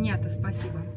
снято, спасибо.